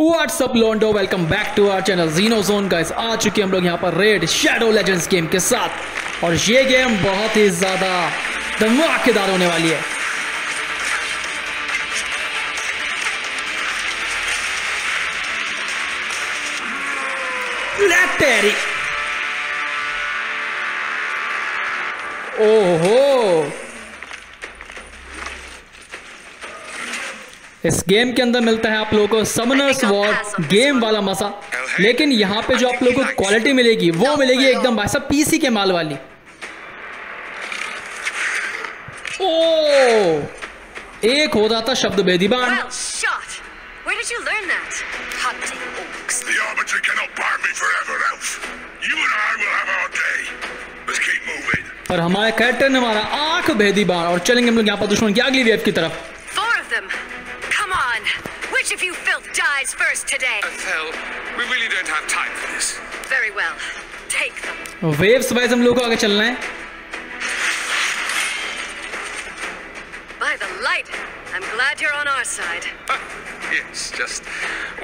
WhatsApp लोंडो welcome back to our channel Gino zone guys आ चुके हम लोग यहाँ पर रेड शेडो लेजेंड्स गेम के साथ। और ये गेम बहुत ही ज़्यादा धमाकेदार होने वाली है। ओहो इस गेम के अंदर मिलता है आप लोगों को समनर्स वॉर गेम वाला मसा लेकिन यहाँ पे जो आप लोगों को क्वालिटी मिलेगी वो मिलेगी एकदम भाई साहब पीसी के माल वाली ओ एक हो रहा था शब्द बेदीबान Well shot. Where did you learn that? Hunting orcs. The Arbiter cannot bar me forever, Elf. You and I will have our day. Let's keep moving. और हमारे कैरेक्टर ने मारा आँख भेदी बार और चलेंगे हम लोग यहाँ पर दुश्मन की अगली वेव की तरफ़ वेव्स वाइज हम लोग को आगे चलना है By the light. I'm glad you're on our side. yes, just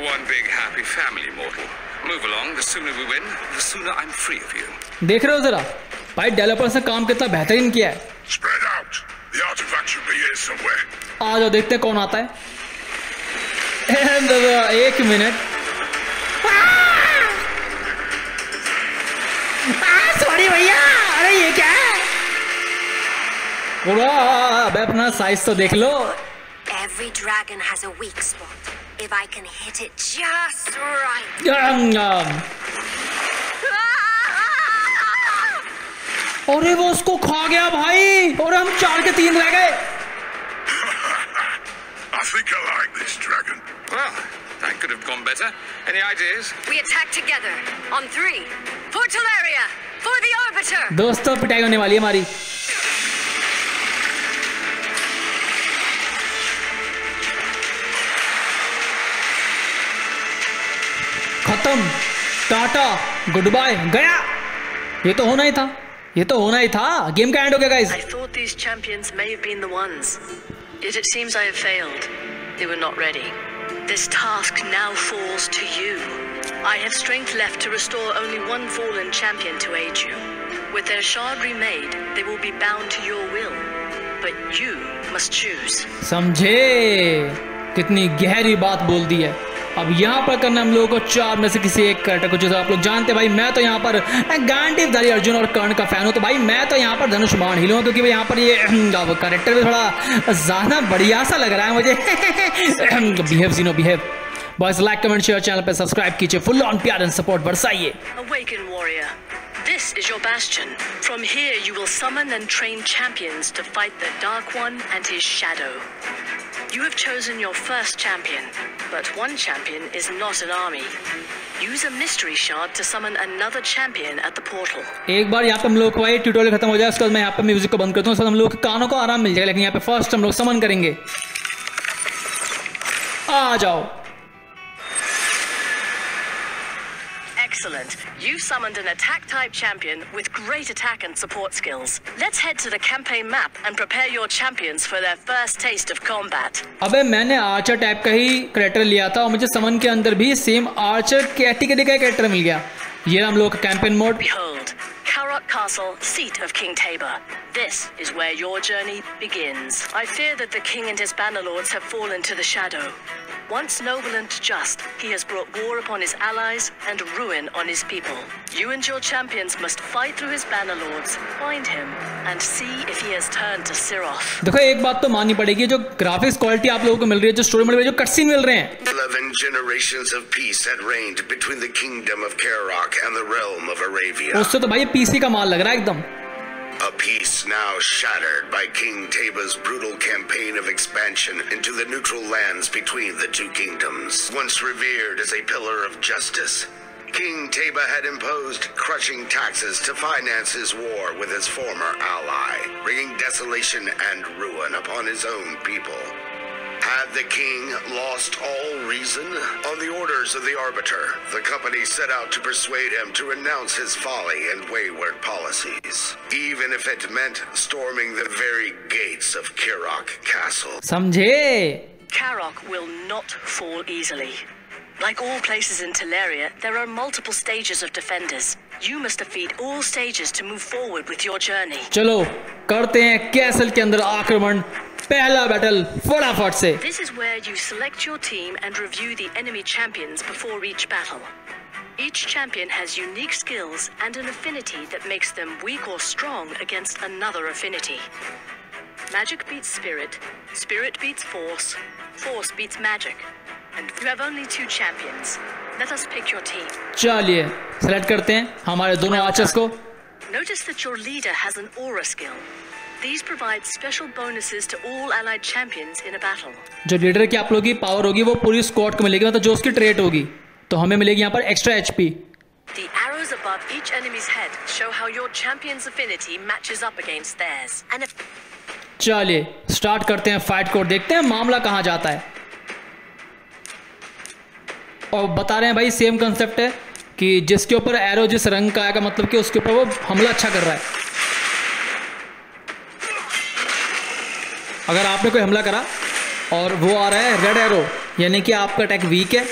one big happy family, mortal. Move along. The sooner we win, the sooner I'm free of you. देख रहे हो जरा भाई डेवलपर्स ने काम कितना बेहतरीन किया है Spread out. The artifact should be here somewhere. आ जाओ देखते हैं कौन आता है And, uh, एक मिनट अबे अपना साइज़ तो देख लो Every dragon has a weak spot. If I can hit it just right. अम, अम। अरे वो उसको खा गया भाई और हम चार के तीन रह गए I think I like this dragon. Well, that could have gone better. Any ideas? We attack together. On three. For Teleria. For the Arbiter. दोस्तों पिटाई होने वाली है हमारी खत्म टाटा गुड बाय गया ये तो होना ही था ये तो होना ही था गेम का एंड हो गया guys I thought these champions may have been the ones. Yet it seems I have failed. They were not ready. This task now falls to you. I have strength left to restore only one fallen champion to aid you. With their shard remade, they will be bound to your will. But you must choose. समझे कितनी गहरी बात बोल दी है अब यहाँ पर करना हम लोगों को चार में से किसी एक कैरेक्टर को जैसे आप लोग जानते हैं भाई मैं तो यहाँ पर गांडीवधारी अर्जुन और कर्ण का फ़ैन हूँ तो भाई मैं तो यहाँ पर धनुष बाण हिलूँ क्योंकि भाई यहाँ पर ये कैरेक्टर भी थोड़ा ज़्यादा बढ़िया सा लग रहा है मुझे। बिहेव जीनो behave boys like comment share channel पे सब्सक्राइब कीजिए। फुल ऑन प्यार एंड सपोर्ट बरसाइए। This is your bastion. From here, you will summon and train champions to fight the Dark One and his shadow. You have chosen your first champion, but one champion is not an army. Use a mystery shard to summon another champion at the portal. एक बार यहाँ पे हम लोग को ये tutorial खत्म हो जाए, उसके बाद मैं यहाँ पे म्यूज़िक को बंद करता हूँ बाद हम लोग के कानों को आराम मिल जाएगा, लेकिन यहाँ पे फ़र्स्ट हम लोग समन करेंगे आ जाओ Excellent. You summoned an attack type champion with great attack and support skills. Let's head to the campaign map and prepare your champions for their first taste of combat. अबे मैंने आर्चर टाइप का ही character लिया था और मुझे समन के अंदर भी सेम आर्चर कैटेगरी का करेक्टर मिल गया ये रहा हम लोग का campaign mode Behold, Karok Castle, seat of King Tabor. This is where your journey begins. I fear that the king and his bannerlords have fallen to the shadow. Once noble and just, he has brought war upon his allies and ruin on his people. You and your champions must fight through his bannerlords, find him, and see if he has turned to Siroth. देखो एक बात तो माननी पड़ेगी जो graphics quality आप लोगों को मिल रही है जो स्टोरी मिल रही है जो कटसीन मिल रहे हैं Eleven generations of peace had reigned between the kingdom of Karok and the realm of Aravia. उससे तो भाई पीसी का माल लग रहा है एकदम a peace now shattered by King Taba's brutal campaign of expansion into the neutral lands between the two kingdoms. Once revered as a pillar of justice, King Taba had imposed crushing taxes to finance his war with his former ally, bringing desolation and ruin upon his own people. Had the king lost all reason? On the orders of the Arbiter, the company set out to persuade him to renounce his folly and wayward policies, even if it meant storming the very gates of Kirok Castle. समझे Karok will not fall easily. Like all places in Teleria, there are multiple stages of defenders. You must defeat all stages to move forward with your journey. चलो करते हैं castle के अंदर आक्रमण पहला battle फटाफट से This is where you select your team and review the enemy champions before each battle. Each champion has unique skills and an affinity that makes them weak or strong against another affinity. Magic beats spirit, spirit beats force, force beats magic. And you have only two champions. Let us pick your team. चलिए select करते हैं हमारे दोनों archers को Notice that your leader has an aura skill. These provide special bonuses to all allied champions in a battle. जो leader की आप लोगों की पावर होगी वो पूरी स्क्वाड को मिलेगी मतलब जो उसकी ट्रेट होगी तो हमें मिलेगी यहाँ पर extra HP The arrows above each enemy's head show how your champion's affinity matches up against theirs. And if चलिए स्टार्ट करते हैं फाइट को और देखते हैं मामला कहाँ जाता है और बता रहे हैं भाई सेम कंसेप्ट है कि जिसके ऊपर एरो जिस रंग का आएगा मतलब कि उसके ऊपर वो हमला अच्छा कर रहा है अगर आपने कोई हमला करा और वो आ रहा है रेड एरो यानी कि आपका अटैक वीक है।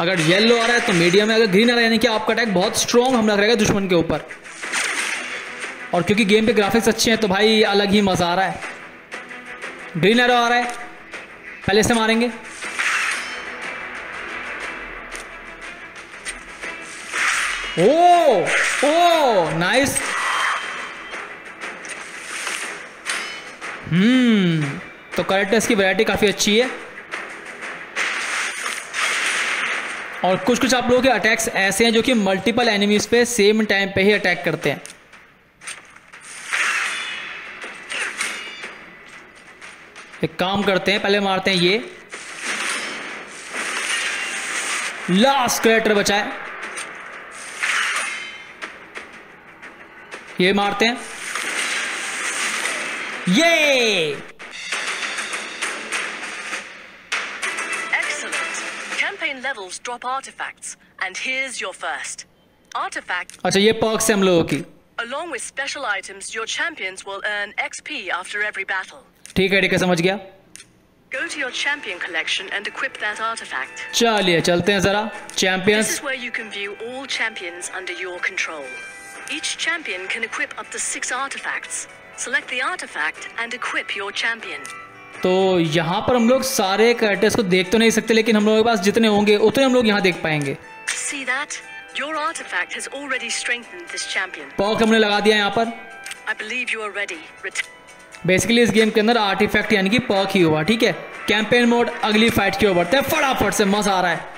अगर येलो आ रहा है तो मीडियम है अगर ग्रीन आ रहा है, यानी कि आपका अटैक बहुत स्ट्रॉन्ग हमला करेगा दुश्मन के ऊपर। और क्योंकि गेम पे ग्राफिक्स अच्छे हैं तो भाई अलग ही मज़ा आ रहा है। ग्रीन एरो आ रहा है। पहले से मारेंगे। ओ ओ नाइस हम्म तो करेक्टर्स की वैरायटी काफ़ी अच्छी है। और कुछ कुछ आप लोगों के अटैक्स ऐसे हैं जो कि मल्टीपल एनिमीज पे सेम टाइम पे ही अटैक करते हैं। एक काम करते हैं, पहले मारते हैं ये। लास्ट करेक्टर बचाए ये मारते हैं। ये Excellent. Campaign levels drop artifacts, and here's your first. Artifact. अच्छा ये पर्क से हम लोगों की Along with special items, your champions will earn XP after every battle. ठीक है ठीक है समझ गया Go to your champion collection and equip that artifact. चलिए चलते हैं जरा This champions is where you can view all champions under your control. Each champion can equip up to six artifacts. Select the artifact and equip your champion. तो यहाँ पर हम लोग सारे कैरेक्टर्स को देख तो नहीं सकते लेकिन हम लोगों के पास जितने होंगे उतने हम लोग यहाँ देख पाएँगे See that? Your artifact has already strengthened this champion. Perk हमने लगा दिया यहाँ पर I believe you are ready. Basically इस गेम के अंदर आर्टिफैक्ट यानी कि पर्क ही हुआ ठीक है कैंपेन मोड अगली फाइट की ओर बढ़ते हैं फटाफट से मज़ा आ रहा है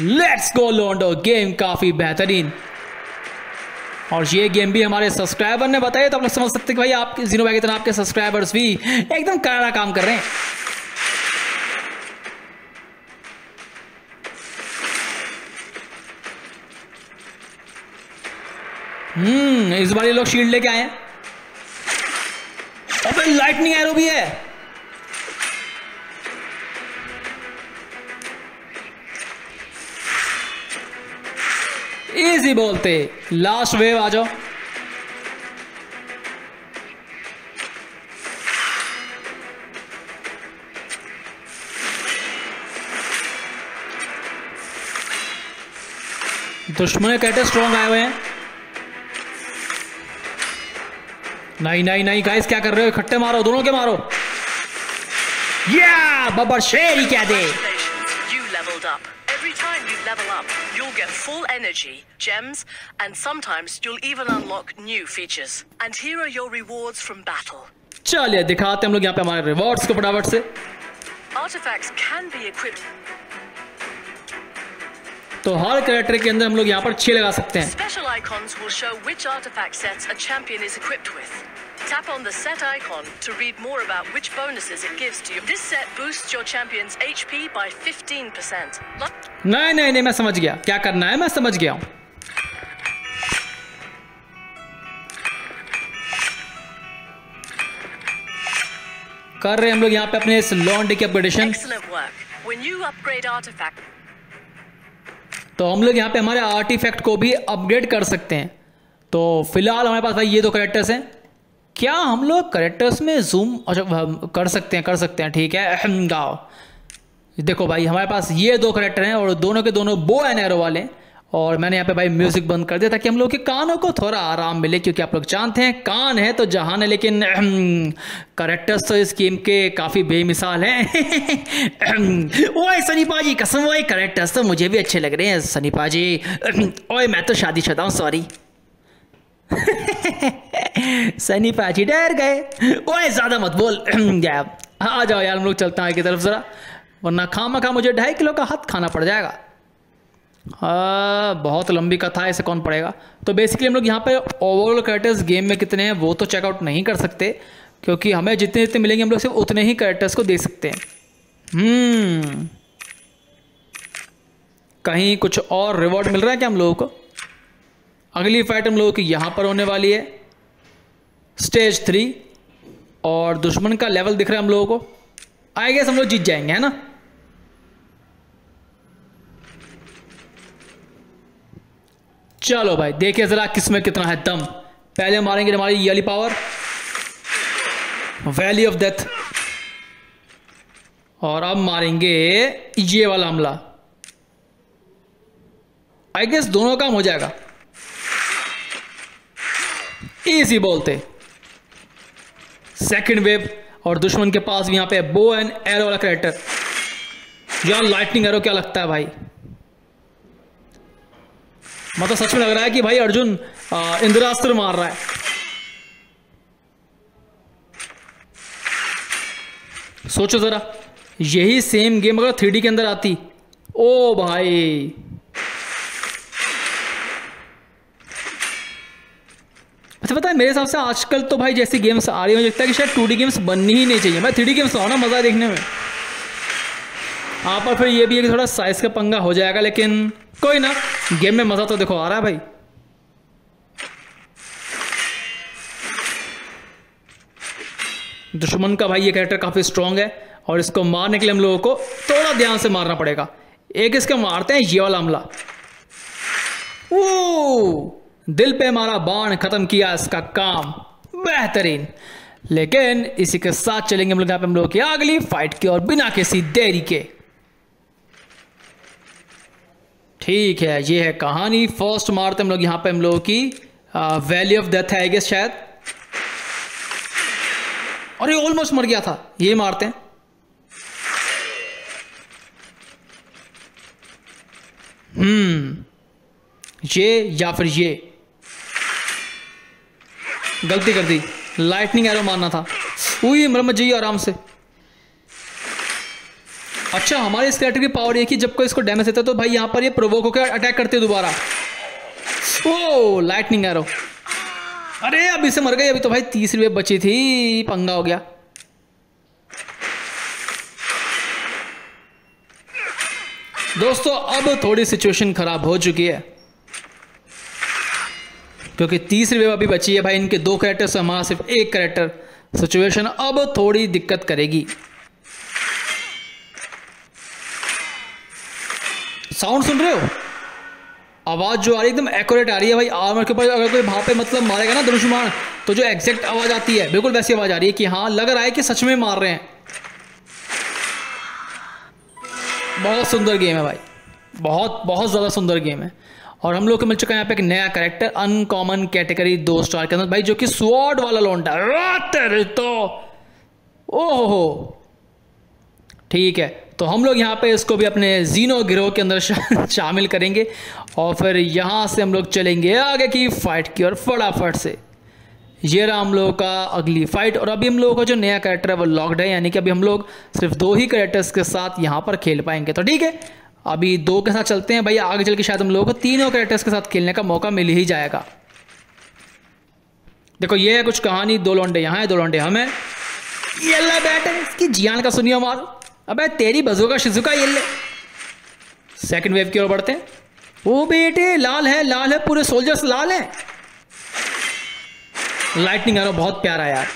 लेट्स गो लोंडो गेम काफ़ी बेहतरीन और ये गेम भी हमारे सब्सक्राइबर ने बताया तो आप लोग समझ सकते कि भाई आप ज़ीरो बैग इतना आपके सब्सक्राइबर्स भी एकदम करारा काम कर रहे हैं। हम्म इस बार ये लोग शील्ड लेके आए हैं। अबे लाइटनिंग एरो भी है। इजी बोलते। लास्ट वेव आ जाओ। दुश्मन कहते स्ट्रॉन्ग आए हुए हैं। नहीं नहीं नहीं गाइस क्या कर रहे हो? इकट्ठे मारो, दोनों के मारो। या बबर शेर ही क्या दे। Congratulations, you leveled up. Every time you level up, you'll get full energy, gems, and sometimes you'll even unlock new features. And here are your rewards from battle. चलिए दिखाते हैं हम लोग यहाँ पे हमारे रिवॉर्ड्स को फटाफट से Artifacts can be equipped. तो हर कैरेक्टर के अंदर हम लोग यहाँ पर छह लगा सकते हैं Special icons will show which artifact sets a champion is equipped with. Tap on the set icon to read more about which bonuses it gives to you. This set boosts your champion's HP by 15%. Lo- नहीं नहीं नहीं मैं समझ गया क्या करना है मैं समझ गया हूँ कर रहे हैं हम लोग यहाँ पे अपने इस लॉन्डे की अपग्रेडेशन तो हम लोग यहाँ पे हमारे आर्टिफैक्ट को भी अपग्रेड कर सकते हैं तो फ़िलहाल हमारे पास भाई ये दो करेक्टर्स हैं क्या हम लोग करेक्टर्स में जूम अच्छा कर सकते हैं, कर सकते हैं, ठीक है? गाओ। देखो भाई, हमारे पास ये दो करेक्टर हैं और दोनों के दोनों बो एंड एरो वाले और मैंने यहाँ पे भाई म्यूज़िक बंद कर दिया ताकि हम लोग के कानों को थोड़ा आराम मिले, क्योंकि आप लोग जानते हैं, कान है तो जहान है, लेकिन करेक्टर्स तो इस गेम के काफ़ी बेमिसाल हैं। ओए सनी पाजी, कसम, ओए करेक्टर्स तो मुझे भी अच्छे लग रहे हैं, सनी पाजी। ओए, मैं तो शादी शुदा हूँ सॉरी सनी पाची डर गए। ओए ज़्यादा मत बोल। गया आ जाओ यार हम लोग चलते हैं की तरफ़ ज़रा। वरना खामा खा मुझे ढाई किलो का हाथ खाना पड़ जाएगा। आ, बहुत लंबी कथा है इसे कौन पड़ेगा तो बेसिकली हम लोग यहाँ पे ओवरऑल कैरेक्टर्स गेम में कितने हैं वो तो चेकआउट नहीं कर सकते। क्योंकि हमें जितने जितने मिलेंगे हम लोग सिर्फ़ उतने ही कैरेक्टर्स को दे सकते हैं। हम्म। कहीं कुछ और रिवॉर्ड मिल रहा है क्या हम लोगों को? अगली फाइट हम लोगों की यहाँ पर होने वाली है। स्टेज थ्री और दुश्मन का लेवल दिख रहा है हम लोगों को। आई गेस हम लोग जीत जाएँगे, है ना? चलो भाई, देखिए जरा किसमें कितना है दम। पहले मारेंगे हमारी ये पावर वैली ऑफ़ डेथ और अब मारेंगे ये वाला हमला। आई गेस दोनों काम हो जाएगा। इजी बोलते। सेकंड वेव और दुश्मन के पास भी यहाँ पे बो एंड एरो वाला करेक्टर यार लाइटनिंग एरो क्या लगता है भाई? मतलब सच में लग रहा है कि भाई अर्जुन इंद्रास्त्र मार रहा है। सोचो जरा, यही सेम गेम अगर थ्री के अंदर आती, ओ भाई। अच्छा पता है, मेरे हिसाब से आजकल तो भाई जैसी गेम्स आ रही है, मुझे लगता है कि शायद टू गेम्स बननी ही नहीं चाहिए। मैं थ्री गेम्स लाओ ना मज़ा देखने में। हाँ पर फिर ये भी है कि थोड़ा साइज़ का पंगा हो जाएगा, लेकिन कोई ना गेम में मज़ा तो देखो, आ रहा है भाई। दुश्मन का भाई ये कैरेक्टर काफ़ी स्ट्रांग है, और इसको मारने के लिए हम लोगों को थोड़ा ध्यान से मारना पड़ेगा। एक इसके मारते हैं, ये वाला हमला। ओ दिल पे मारा बाण खत्म किया इसका काम। बेहतरीन। लेकिन इसी के साथ चलेंगे हम लोग यहाँ पे हम लोग की अगली फाइट की और बिना किसी देरी के। ठीक है, ये है कहानी। फ़र्स्ट मारते हम लोग यहाँ पे हम लोगों की वैली ऑफ़ डेथ है गेस शायद। और ये ऑलमोस्ट मर गया था। ये मारते हैं। हम्म ये या फिर ये। गलती कर दी। लाइटनिंग एरो मारना था। वही मरम्मत जाइए आराम से। अच्छा हमारे इस कैरेक्टर की पावर ये कि जब कोई इसको डैमेज देता है तो भाई यहाँ पर ये प्रोवोक होकर अटैक करते दोबारा। ओ लाइटनिंग एरो अरे अभी से मर गई, अभी तो भाई तीसरी वेब बची थी, पंगा हो गया। दोस्तों, अब थोड़ी सिचुएशन खराब हो चुकी है। क्योंकि तीसरी वेव अभी बची है भाई, इनके दो करेक्टर से हमारा सिर्फ़ एक करेक्टर सिचुएशन अब थोड़ी दिक्कत करेगी। साउंड सुन रहे हो? आवाज़ जो आ रही है एकदम एक्यूरेट आ रही है भाई आर्मर के ऊपर अगर कोई वहाँ पे मतलब मारेगा ना धनुष्मान तो जो एग्जैक्ट आवाज़ आती है, बिल्कुल वैसी आवाज़ आ रही है कि हाँ लग रहा है कि सच में मार रहे हैं। बहुत सुंदर गेम है भाई। बहुत बहुत ज़्यादा सुंदर गेम है। और हम लोग को मिल चुका है यहाँ पे एक नया करेक्टर अनकॉमन कैटेगरी दो स्टार के अंदर। भाई, जो कि स्वॉर्ड वाला लौंडा तो। ओहो। ठीक है तो हम लोग यहाँ पे इसको भी अपने जीनो गिरोह के अंदर शामिल करेंगे और फिर यहाँ से हम लोग चलेंगे आगे की फाइट की और फटाफट से। ये रहा हम लोगों का अगली फाइट और अभी हम लोगों का जो नया कैरेक्टर है, वो लॉकड है, यानी कि अभी हम लोग सिर्फ़ दो ही कैरेक्टर्स के साथ यहाँ पर खेल पाएँगे। तो ठीक है अभी दो के साथ चलते हैं भाई, आगे चल के शायद हम लोगों को तीनों कैरेक्टर्स के साथ खेलने का मौका मिल ही जाएगा। देखो, ये है कुछ कहानी, दो लौंडे यहाँ है, दो लौंडे हमें ये बैठे इसकी जियान का सुनियो मार। अबे, तेरी बजूका शिजुका ये ले सेकंड वेव की ओर बढ़ते हैं। बेटे, लाल है लाल है, पूरे सोल्जर्स लाल हैं। लाइटनिंग एरो बहुत प्यारा यार।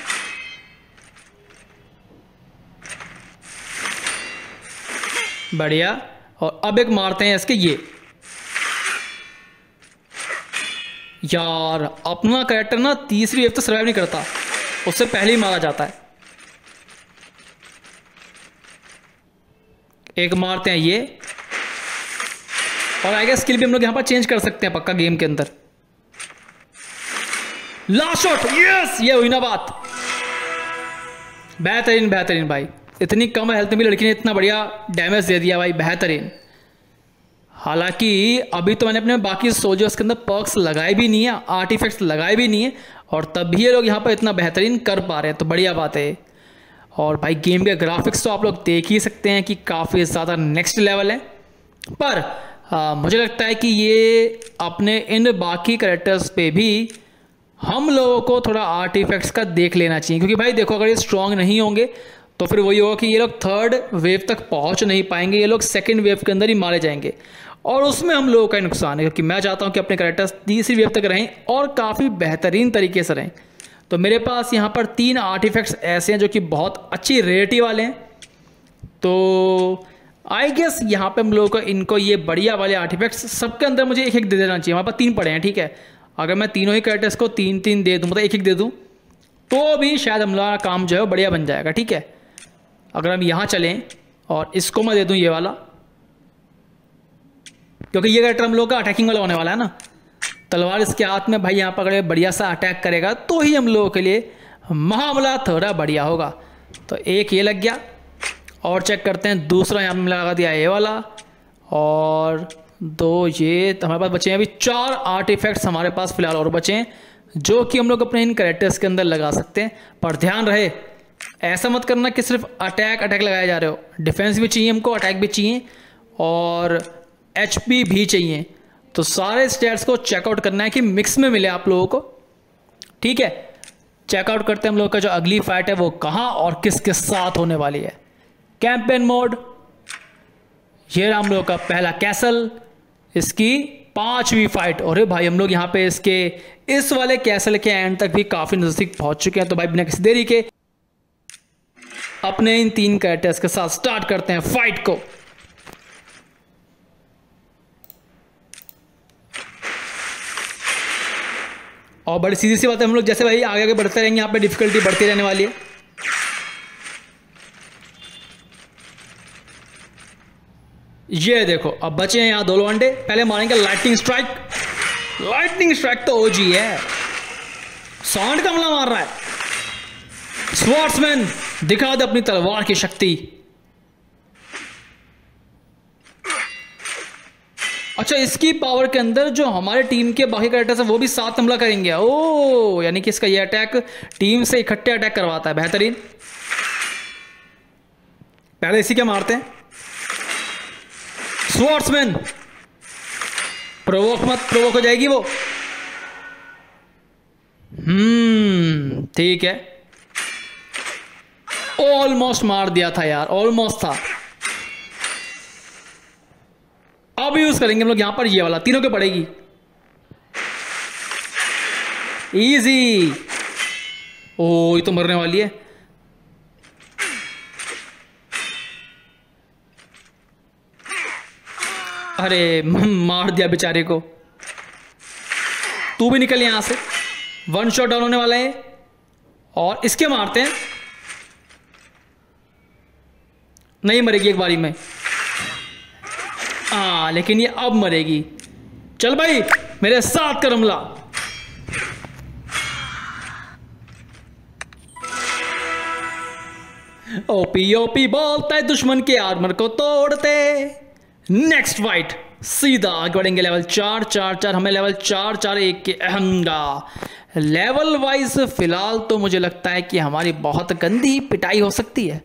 बढ़िया। और अब एक मारते हैं इसके ये। यार, अपना कैरेक्टर ना तीसरी वेव तो सर्वाइव नहीं करता। उससे पहले ही मारा जाता है। एक मारते हैं ये। और आगे स्किल भी हम लोग यहाँ पर चेंज कर सकते हैं पक्का गेम के अंदर। लास्ट शॉट यस ये हुई ना बात। बेहतरीन बेहतरीन भाई। इतनी कम हेल्थ में भी लड़की ने इतना बढ़िया डैमेज दे दिया भाई बेहतरीन। हालाँकि अभी तो मैंने अपने बाकी सोल्जर्स के अंदर पर्क्स लगाए भी नहीं है आर्टिफैक्ट्स लगाए भी नहीं है और तब भी ये लोग यहाँ पर इतना बेहतरीन कर पा रहे हैं तो बढ़िया बात है। और भाई गेम के ग्राफिक्स तो आप लोग देख ही सकते हैं कि काफ़ी ज़्यादा नेक्स्ट लेवल है। पर आ, मुझे लगता है कि ये अपने इन बाकी करेक्टर्स पे भी हम लोगों को थोड़ा आर्टिफैक्ट्स का देख लेना चाहिए क्योंकि भाई देखो अगर ये स्ट्रांग नहीं होंगे तो फिर वही होगा कि ये लोग थर्ड वेव तक पहुँच नहीं पाएँगे, ये लोग सेकेंड वेव के अंदर ही मारे जाएँगे। और उसमें हम लोगों का नुकसान है क्योंकि मैं चाहता हूँ कि अपने करेक्टर्स तीसरी वेव तक रहें और काफ़ी बेहतरीन तरीके से रहें। तो मेरे पास यहाँ पर तीन आर्टिफैक्ट्स ऐसे हैं जो कि बहुत अच्छी रेटी वाले हैं। तो आई गेस यहाँ पे हम लोगों को इनको ये बढ़िया वाले आर्टिफैक्ट्स सबके अंदर मुझे एक एक दे देना चाहिए। हमारे पास तीन पड़े हैं, ठीक है? अगर मैं तीनों ही कैरेक्टर्स को तीन तीन दे दूँ मतलब एक एक दे दूँ तो भी शायद हमारा काम जो है बढ़िया बन जाएगा, ठीक है? अगर हम यहाँ चलें और इसको मैं दे दूँ ये वाला, क्योंकि ये कैरेक्टर हम लोग का अटैकिंग वाला होने वाला है ना। तलवार इसके हाथ में, भाई यहाँ पर अगर बढ़िया सा अटैक करेगा तो ही हम लोगों के लिए मामला थोड़ा बढ़िया होगा। तो एक ये लग गया, और चेक करते हैं, दूसरा यहाँ पे लगा दिया ये वाला, और दो ये तो हमारे पास बचे हैं अभी चार आर्ट इफेक्ट्स हमारे पास फ़िलहाल और बचे हैं, जो कि हम लोग अपने इन करेक्टर्स के अंदर लगा सकते हैं। पर ध्यान रहे ऐसा मत करना कि सिर्फ़ अटैक अटैक लगाए जा रहे हो। डिफेंस भी चाहिए हमको, अटैक भी चाहिए, और एचपी भी चाहिए। तो सारे स्टेट्स को चेकआउट करना है कि मिक्स में मिले आप लोगों को। ठीक है? चेकआउट करते हैं हम लोग का जो अगली फाइट है, वो कहाँ और किसके साथ होने वाली है। कैंपेन मोड ये रहा हम लोग का पहला कैसल इसकी पांचवी फाइट और भाई, हम लोग यहाँ पे इसके, इस वाले कैसल के एंड तक भी काफ़ी नज़दीक पहुँच चुके हैं। तो भाई, बिना किसी देरी के अपने इन तीन कैरेक्टर्स के साथ स्टार्ट करते हैं फाइट को। और बड़ी सीधी सी बात है, हम लोग जैसे भाई आगे आगे बढ़ते रहेंगे, यहाँ पे डिफिकल्टी बढ़ती रहने वाली है। ये देखो, अब बचे हैं यहाँ दो अंडे। पहले मारेंगे लाइटनिंग स्ट्राइक लाइटनिंग स्ट्राइक तो ओजी है। साउंड का हमला मार रहा है। स्वॉर्ट्समैन दिखा दे अपनी तलवार की शक्ति। अच्छा इसकी पावर के अंदर जो हमारे टीम के बाकी कैरेक्टर्स है, वो भी सात हमला करेंगे। ओ, यानी कि इसका ये अटैक टीम से इकट्ठे अटैक करवाता है। बेहतरीन। पहले इसी क्या मारते हैं। स्वॉर्ट्समैन प्रोवोक मत प्रोवोक हो जाएगी वो। हम्म ठीक है। ऑलमोस्ट मार दिया था यार ऑलमोस्ट था। अब यूज़ करेंगे हम लोग यहाँ पर ये वाला, तीनों के पड़ेगी। इजी ओ, ये तो मरने वाली है। अरे, मार दिया बेचारे को। तू भी निकल यहाँ से। वन शॉट डाउन होने वाला है। और इसके मारते हैं। नहीं मरेगी एक बारी में। हाँ लेकिन ये अब मरेगी। चल भाई, मेरे साथ कर हमला ओपी ओपी बोलता है, दुश्मन के आर्मर को तोड़ते। नेक्स्ट फाइट सीधा आगे बढ़ेंगे लेवल चार चार चार। हमें लेवल चार चार, एक के अहंगा। लेवल वाइज फ़िलहाल तो मुझे लगता है कि हमारी बहुत गंदी पिटाई हो सकती है।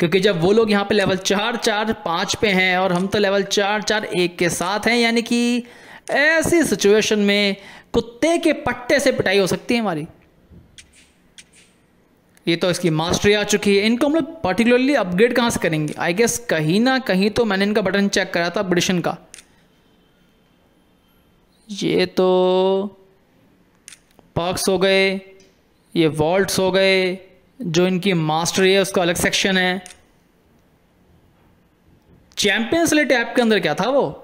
क्योंकि जब वो लोग यहाँ पे लेवल चार चार, पाँच पे हैं और हम तो लेवल चार चार, एक के साथ हैं, यानी कि ऐसी सिचुएशन में कुत्ते के पट्टे से पिटाई हो सकती है हमारी। ये तो इसकी मास्टरी आ चुकी है। इनको हम लोग पर्टिकुलरली अपग्रेड कहाँ से करेंगे? आई गेस कहीं ना कहीं तो मैंने इनका बटन चेक करा था ब्रिशन का। ये तो पर्क्स हो गए, ये वॉल्ट्स हो गए जो इनकी मास्टरी है, उसका अलग सेक्शन है। चैंपियंस लिट ऐप के अंदर क्या था वो?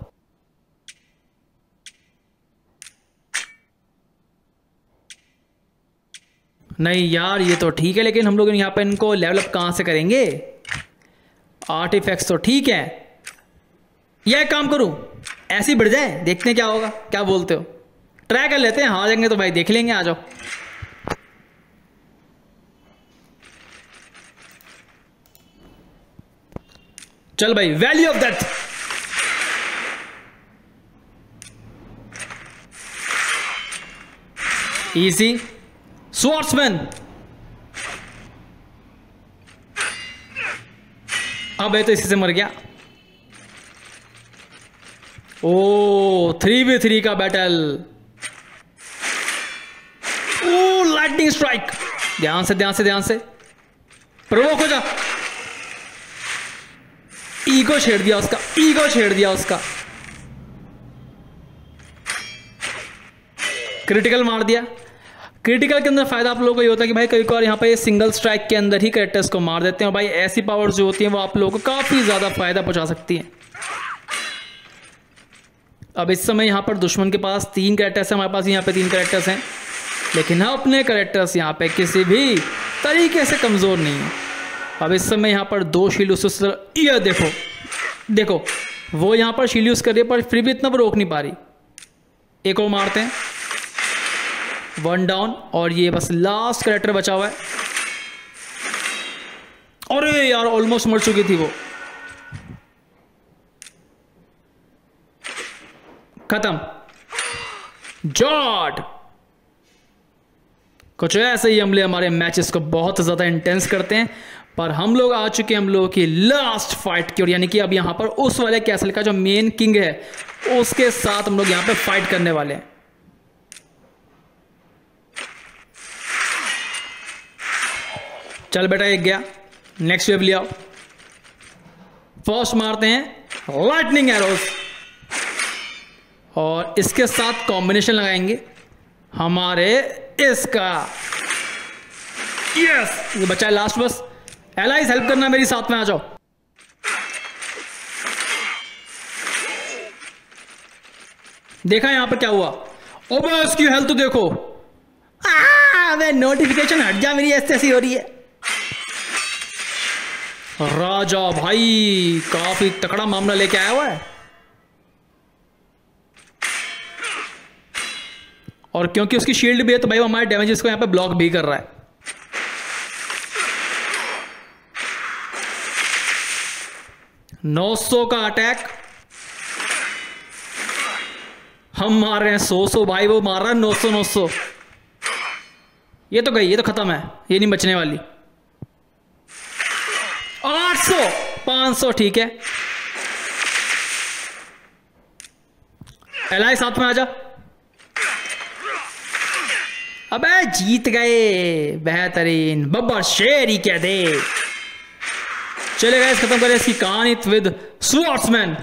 नहीं यार, ये तो ठीक है, लेकिन हम लोग यहाँ पे इनको लेवल अप कहाँ से करेंगे? आर्टिफैक्ट्स तो ठीक है। यह काम करूँ, ऐसे ही बढ़ जाए, देखते हैं क्या होगा, क्या बोलते हो। ट्राई कर लेते हैं, हार जाएँगे तो भाई देख लेंगे, आ जाओ। चल भाई valley of death easy swordsman अब है तो इसी से मर गया। ओ थ्री वी थ्री का बैटल ओ लाइटनिंग स्ट्राइक ध्यान से ध्यान से ध्यान से। प्रवोक हो जा। ईगो छेड़ दिया उसका, ईगो छेड़ दिया उसका। क्रिटिकल मार दिया। क्रिटिकल के अंदर फ़ायदा आप लोगों को ये होता है कि भाई कभी कभार यहाँ पे सिंगल स्ट्राइक के अंदर ही कैरेक्टर्स को मार देते हैं और भाई ऐसी पावर्स जो होती हैं वो आप लोगों को काफ़ी ज़्यादा फ़ायदा पहुँचा सकती हैं। अब इस समय यहाँ पर दुश्मन के पास तीन करेक्टर्स हैं, हमारे पास यहाँ पे तीन करेक्टर्स हैं। लेकिन हम अपने कैरेक्टर्स यहाँ पे किसी भी तरीके से कमज़ोर नहीं है। अब इस समय यहाँ पर दो शील उस देखो देखो, वो यहाँ पर शील यूज़ कर रही है, पर फिर भी इतना रोक नहीं पा रही। एक और मारते हैं। वन डाउन और ये बस लास्ट कैरेक्टर बचा हुआ है। अरे यार ऑलमोस्ट मर चुकी थी वो। खत्म। जॉड कुछ ऐसे ही हमले हमारे मैचेस को बहुत ज़्यादा इंटेंस करते हैं। पर हम लोग आ चुके हैं हम लोगों की लास्ट फाइट की ओर, यानी कि अब यहाँ पर उस वाले कैसल का जो मेन किंग है, उसके साथ हम लोग यहाँ पे फाइट करने वाले हैं। चल बेटा, एक गया। नेक्स्ट वेव लिया फ़र्स्ट मारते हैं लाइटनिंग एरोस और इसके साथ कॉम्बिनेशन लगाएँगे हमारे इसका। यस ये बच्चा है लास्ट बस। एलाइज हेल्प करना मेरी साथ में आ जाओ। देखा यहाँ पर क्या हुआ? ओबे इसकी हेल्थ तो देखो। नोटिफिकेशन हट जा मेरी, ऐसी ऐसी हो रही है। राजा भाई, काफ़ी तकड़ा मामला लेके आया हुआ है। और क्योंकि उसकी शील्ड भी है तो भाई हमारे डैमेजेस को यहाँ पे ब्लॉक भी कर रहा है। नौ सौ का अटैक। हम मार रहे हैं, सौ सौ भाई, वो मार रहा है, नौ सौ नौ सौ। ये तो गई, ये तो खत्म है, ये नहीं बचने वाली। आठ सौ, पाँच सौ, ठीक है। एलाई साथ में आजा अबे जीत गए, बेहतरीन, बब्बर शेर ही कह दे। चले गए खत्म करें इसकी कहानी विद स्वॉर्ट्समैन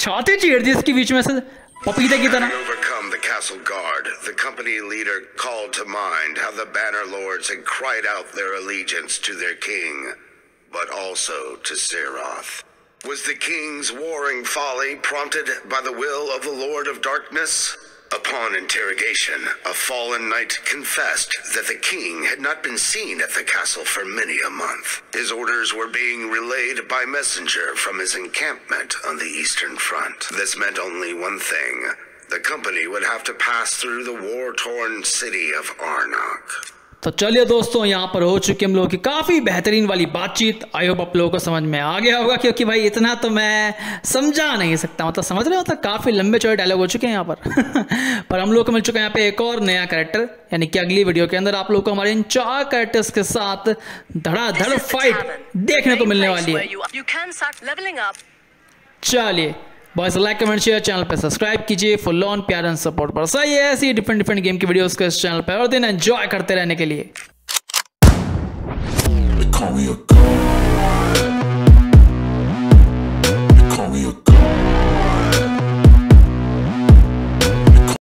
छाती चीर दी इसके बीच में से पपीते की तरह Overcome the castle guard, the company leader called to mind how the banner lords had cried out their allegiance to their king, but also to Seroth. Was the king's warring folly prompted by the will of the Lord of Darkness? Upon interrogation, a fallen knight confessed that the king had not been seen at the castle for many a month. His orders were being relayed by messenger from his encampment on the eastern front. This meant only one thing. The company would have to pass through the war-torn city of Arnok. तो चलिए दोस्तों यहाँ पर हो चुकी हम लोगों की काफ़ी बेहतरीन वाली बातचीत। आई होप आप लोगों को समझ में आ गया होगा क्योंकि भाई इतना तो मैं समझा नहीं सकता। मतलब समझ रहे हो मतलब काफ़ी लंबे चौड़े डायलॉग हो चुके हैं यहाँ पर। पर हम लोग को मिल चुका है यहाँ पे एक और नया कैरेक्टर यानी कि अगली वीडियो के अंदर आप लोग को हमारे इन चार कैरेक्टर्स के साथ धड़ाधड़ फाइट देखने को मिलने वाली है. चलिए boys like, comment, share channel पे सब्सक्राइब कीजिए। फुल ऑन प्यार एंड सपोर्ट पर। सही है, ऐसी डिफरेंट डिफरेंट गेम की वीडियोस को इस चैनल पर और दिन एंजॉय करते रहने के लिए।